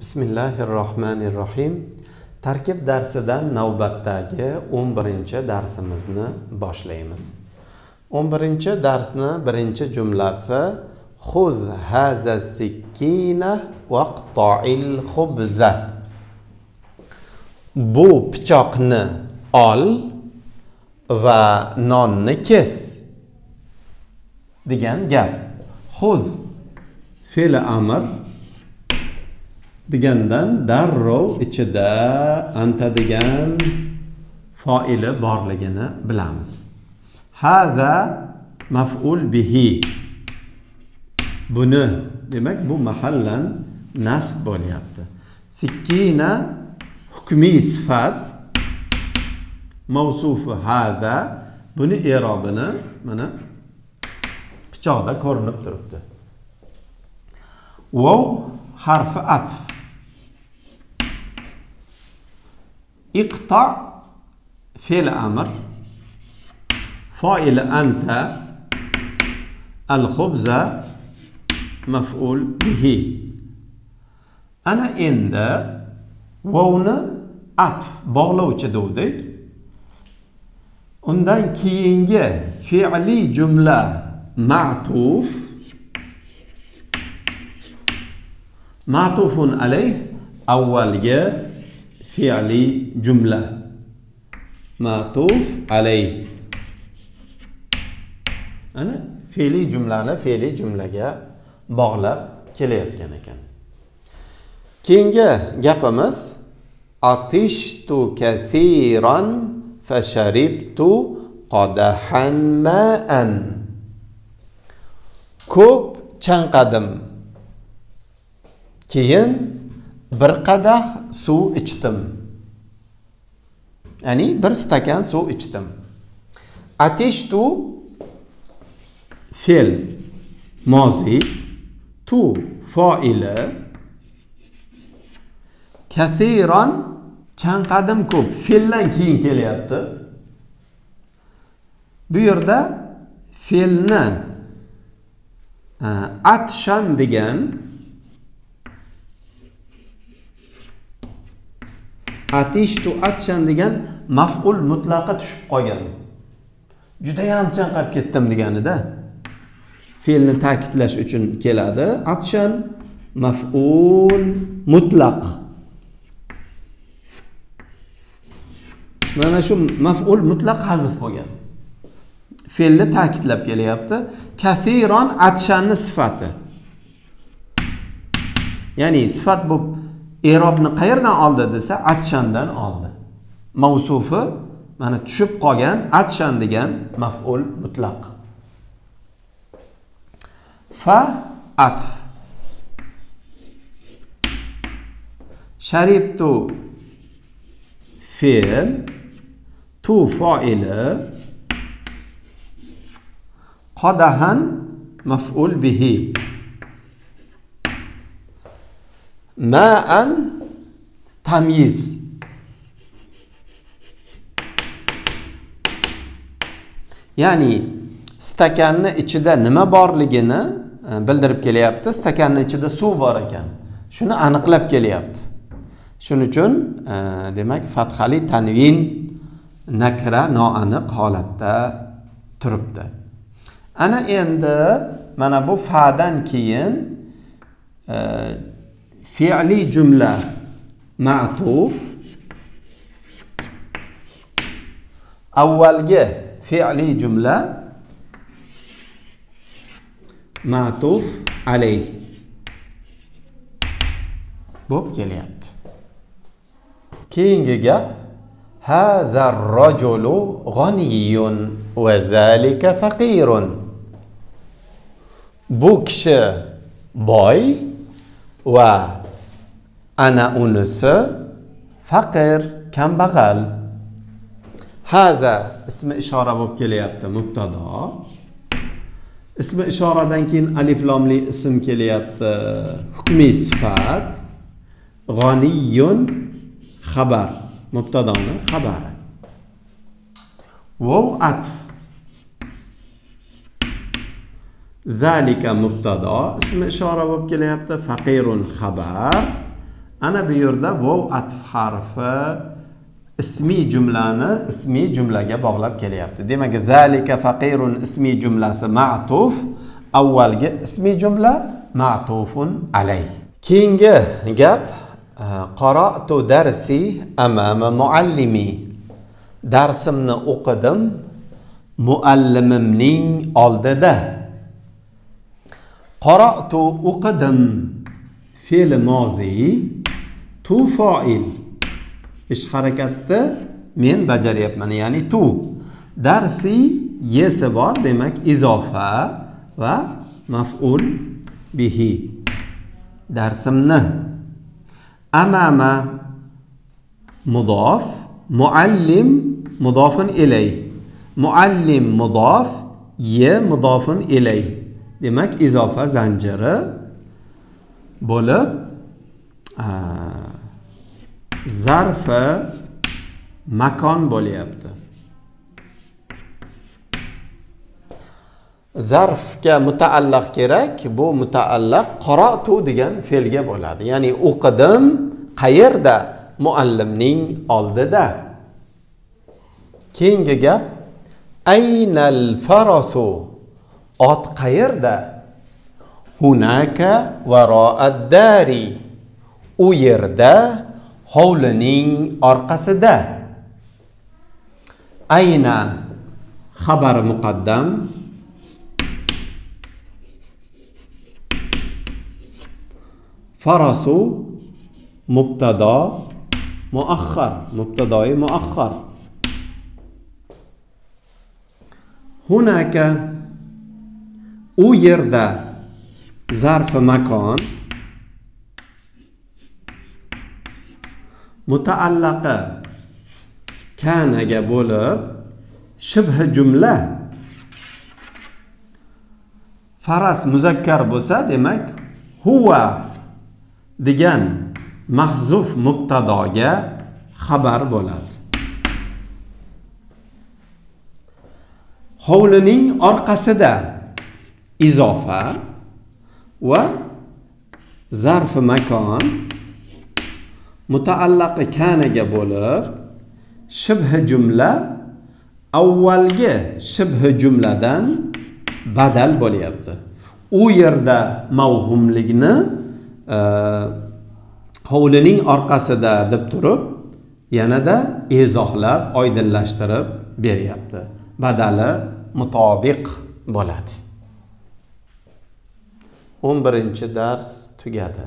bismillahi rohmanir rohim tarkib darsidan navbatdagi 11 darsimizni boshlaymiz. 11 darsni birinchi jumlasi xuz haza sikkina vaqtoil xubza. Bu pichoqni ol va nonni kes degan gap. Xuz fe'li amr degandan darrov ichida anta degan foili borligini bilamiz. Haza maf'ul bihi. Buni demak bu mahallan nasb bo'lyapti. Sikkina hukmiy sifat mavsufi haza buni erobini mana pichoqda ko'rinib turibdi. Vov harfi atf. Iqto fe'l amr foili anta al xubza maf'ul bihi ana endi vovni atf bog'lovchi degdik undan keyingi fe'li jumla ma'tuf ma'tufun alayh avvalgi fe'li jumla ma'tuf alayh ana fe'li jumlani fe'li jumlaga bog'lab kelayotgan ekan keyingi gapimiz atishtu kathiran fasharibtu qadahan ma'an ko'p chanqadim keyin bir qadah suv ichdim. Ya'ni bir stakan suv ichdim. Ateshtu fe'l mozi tu foili kathiron chanqadim ko'p. Fe'ldan keyin kelyapti. Bu yerda fe'lni atshan degan atishtu atshan degan maf'ul mutlaqa tushib qolgan. Judayam chanqab ketdim deganida fe'lni ta'kidlash uchun keladi. Atshan maf'ul mutlaq. Mana shu maf'ul mutlaq hazf bo'lgan. Fe'lni ta'kidlab kelyapti. Kathiron atshanni sifati. Ya'ni sifat bo'lib erobni qayerdan oldi desa atshandan oldi. Mavsufi mana tushib qolgan atshan degan maf'ul mutlaq. Fa atf. Sharibtu fe'l tu foili qodahan maf'ul bihi. Ma'an tamyiz. Ya'ni stakanni ichida nima borligini e, bildirib kelyapti. Stakanni ichida suv bor ekan. Shuni aniqlab kelyapti. Shuning uchun e, demak fathali tanvin nakra noaniq holatda turibdi. Ana endi mana bu fadan keyin e, فعلي جملة معطوف. أول ج فعلي جملة معطوف عليه. بوب كليات كينج جاب هذا الرجل غني وذلك فقير. بوكش باي و ana unisi faqir kambag'al haza ismi ishora bo'lib kelyapti mubtado ismi ishoradan keyin alif lomli ism kelyapti hukmiy sifat g'oniyun xabar mubtadoni xabari vov atf zalika mubtado ismi ishora bo'lib kelyapti faqirun xabar ana bu yerda vov atf harfi ismiy jumlani ismiy jumlaga bog'lab kelyapti demak zalika faqirun ismiy jumlasi ma'tuf avvalgi ismiy jumla ma'tufun alay keyingi gap qara'tu darsi amama muallimi darsimni o'qidim muallimimning oldida qara'tu o'qidim fe'li moziy tu foil. Ish harakatni men bajaryapman ya'ni tu. Darsi yesi bor demak izofa va maf'ul bihi. Darsimni. Amama mudof muallim mudofin ilay. Muallim mudof ye mudofin ilay. Demak izofa zanjiri bo'lib zarfi makon bo'lyapti. Zarfga mutaallaq kerak bu mutaallaq qaratu degan fe'lga bo'ladi. Ya'ni o'qidim qayerda muallimning oldida? Keyingi gap aynal farasu ot qayerda? Hunaka varoaddari u yerda hovlining orqasida ayna xabari muqaddam farasu mubtado muaxxar mubtadoi muaxxar hunaka u yerda zarfi makon mutaallaqi. Kanaga bo'lib shibhi jumla. Faras muzakkar bo'lsa demak huva degan mahzuf mubtadoga xabar bo'ladi. Hovlining orqasida izofa va zarfi makon mutaallaqi kanaga bo'lib shibhi jumla avvalgi shibhi jumladan badal bo'lyapti. U yerda mavhumlikni e, hovlining orqasida deb turib yanada izohlab oydinlashtirib beryapti. Badali mutobiq bo'ladi. O'n birinchi dars tugadi.